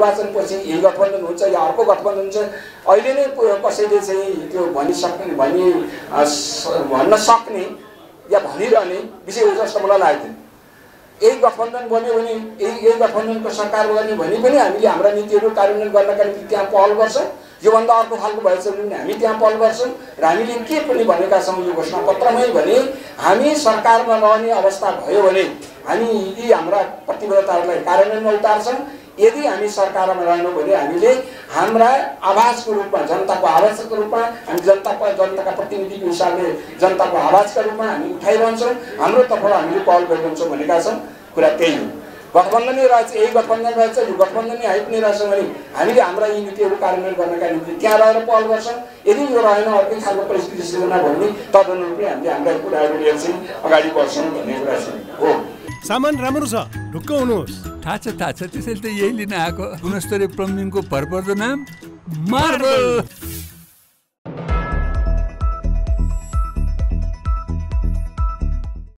निर्वाचनपछि गठबन्धन हुन्छ या अर्को गठबन्धन हुन्छ अहिले नै कसैले चाहिँ त्यो भनिसक्ने भनि भन्न सक्ने या भनिरहने विषय हो जस्तो मलाई लाग्दैन। यही गठबन्धन बन्यो भने यही यही गठबन्धनको सरकार बन्यो भने पनि हामीले हाम्रा नीतिहरू कार्यान्वयन गर्नका निम्ति त्यहाँ पहल गर्छौँ। योभन्दा अर्को खालको भएछ भने हामी त्यहाँ पहल गर्छौँ र हामीले के पनि भनेका छौँ यो घोषणापत्रमै भने हामी सरकारमा रहने अवस्था भयो भने हामी यी हाम्रा प्रतिबद्धताहरूलाई कार्यान्वयनमा उतार्छौँ। यदि हामी सरकारमा रहेनौँ भने हामीले हाम्रा आवाजको रूपमा जनताको आवाजको रूपमा हामी जनताको जनताका प्रतिनिधिको हिसाबले जनताको आवाजका रूपमा हामी उठाइरहन्छौँ। हाम्रो तर्फबाट हामीले पहल गरिरहन्छौँ भनेका छौँ कुरा त्यही हो। गठबन्धनै रहेछ यही गठबन्धन रहेछ यो गठबन्धनै आइपुग्ने रहेछ भने हामीले हाम्रा यी नीतिहरू कार्यान्वयन गर्नका निम्ति त्यहाँ रहेर पहल गर्छौँ। यदि यो रहेन अर्कै खालको परिस्थिति सृजना भयो भने तदनुरूपै हामीले हाम्रा कुराहरू लिएर चाहिँ अगाडि बढ्छौँ भन्ने कुरा चाहिँ हो। सामान राम्रो छ ढुक्क हुनुहोस्। थाहा छ थाहा छ। त्यसैले त यही लिन आएको गुणस्तरीय प्लम्बिङको भरपर्दो नाम मार्बल